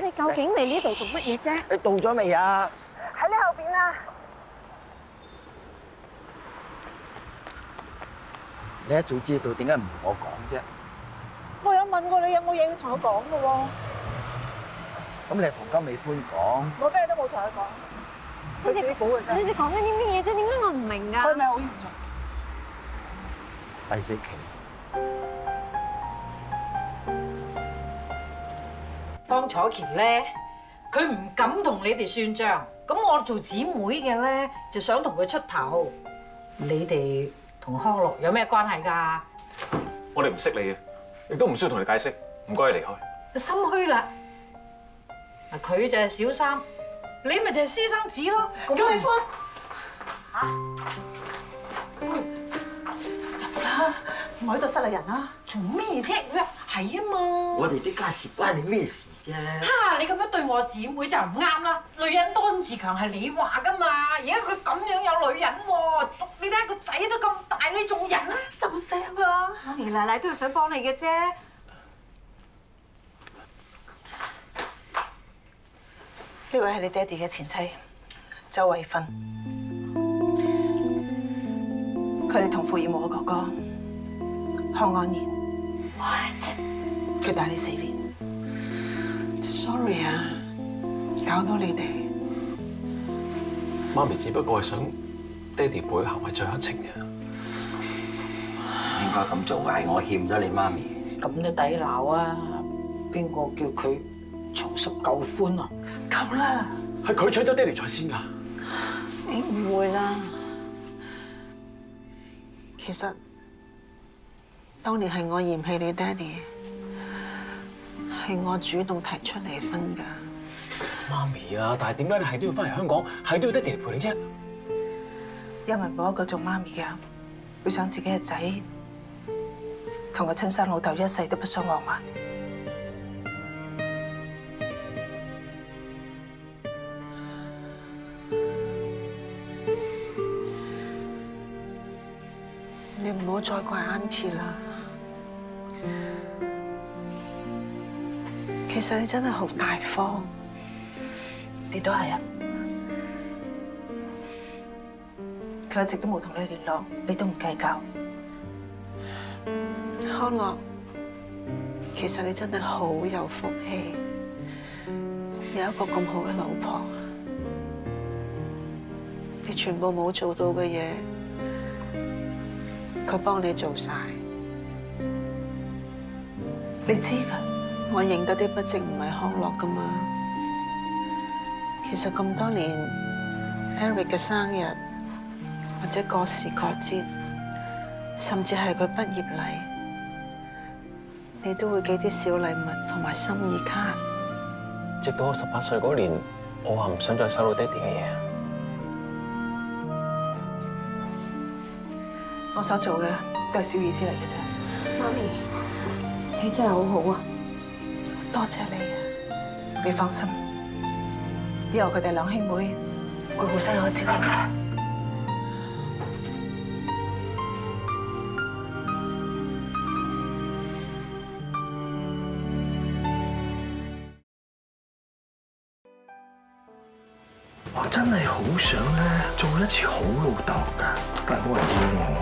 你究竟嚟呢度做乜嘢啫？你到咗未啊？喺你后边啊！你一早知道，点解唔同我讲啫？我有问过你有冇嘢要同我讲噶喎？咁你同金美欢讲？我咩都冇同佢讲，佢自己估嘅啫。你哋讲紧啲乜嘢啫？点解我唔明噶？佢咪好严重？第四期。楚乔咧，佢唔敢同你哋算账，咁我做姊妹嘅咧，就想同佢出头。你哋同康乐有咩关系噶？我哋唔识你啊，亦都唔需要同你解释。唔该你离开。心虚啦！嗱，佢就系小三，你咪就系私生子咯，咁你分吓？我喺度失礼人啦，做咩啫？系啊嘛，我哋啲家事关你咩事啫？哈！你咁样对我姊妹就唔啱啦。女人当自强系你话噶嘛？而家佢咁样有女人，你睇下个仔都咁大，你做人啊？受声啦。阿妮奶奶都想帮你嘅啫。呢位系你爹哋嘅前妻周慧芬，佢哋同傅母嘅哥哥。判我年，佢打你四年。Sorry 啊，搞到你哋。妈咪只不过系想爹哋背黑行系最一情嘅，应该咁做嘅系我欠咗你妈咪。咁都抵闹啊！边个叫佢重拾旧欢啊？够啦！系佢娶咗爹哋才先噶，你误会啦，其实。当年系我嫌弃你爹哋，系我主动提出离婚噶。妈咪啊，但系点解你系都要翻嚟香港，系都要爹哋陪你啫？因为冇一个做妈咪嘅，都想自己嘅仔同个亲生老豆一世都不相忘嘛。你唔好再怪阿姐啦。其实你真系好大方，你都系啊。佢一直都冇同你联络，你都唔计较。康乐，其实你真系好有福气，有一个咁好嘅老婆。你全部冇做到嘅嘢，佢帮你做晒。你知噶。我认得啲不值唔系康乐噶嘛？其实咁多年，Eric 嘅生日或者各时各节，甚至系佢毕业礼，你都会寄啲小礼物同埋心意卡。直到我十八岁嗰年，我话唔想再收到爹哋嘅嘢。我所做嘅都系小意思嚟嘅啫。妈咪，你真系好好啊！多谢你，你放心，以后佢哋两兄妹会互相有照顾。我真系好想咧做一次好老豆噶，但系冇人要我。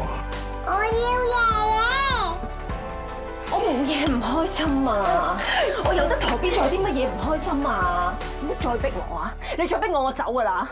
嘢唔开心啊！我有得逃避，仲有啲乜嘢唔開心啊？唔好再逼我啊！你再逼我，我走噶啦！